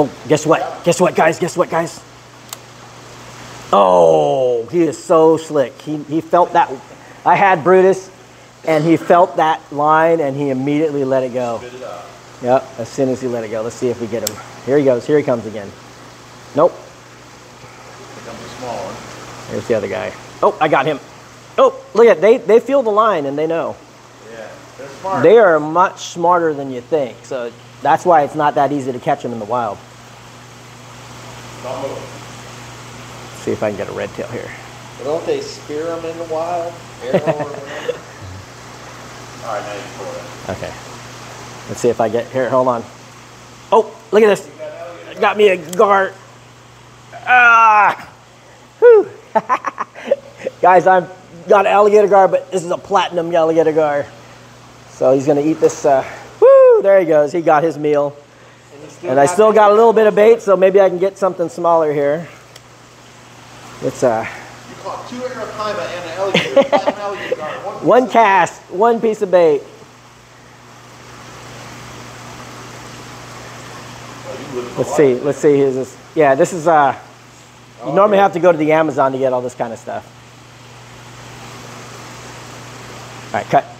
Oh, guess what? Guess what, guys? Guess what, guys? Oh, he is so slick. He, he felt that. I had Brutus, and he felt that line, and he immediately let it go. Spit it out. Yep, as soon as he let it go. Let's see if we get him. Here he goes. Here he comes again. Nope. Becomes a small one. Here's the other guy. Oh, I got him. Oh, look at they they feel the line and they know. Yeah, they're smart. They are much smarter than you think. So that's why it's not that easy to catch them in the wild. Don't move. Let's see if I can get a red tail here. But don't they spear them in the wild? Arrow or whatever? All right, now you pull it. Okay. Let's see if I get here. Hold on. Oh, look at this. Got me a gar. Ah. Whew. Guys, I've got an alligator gar, but this is a platinum alligator gar. So he's gonna eat this. Uh, woo! There he goes. He got his meal. And, still And I still got a little bit of bait, so maybe I can get something smaller here. It's uh, You caught two arapaima and an alligator. alligator. One, one cast, one piece of bait. Oh, you live in Let's see. Let's see. Here's this. Yeah, this is uh. You normally have to go to the Amazon to get all this kind of stuff. All right, cut.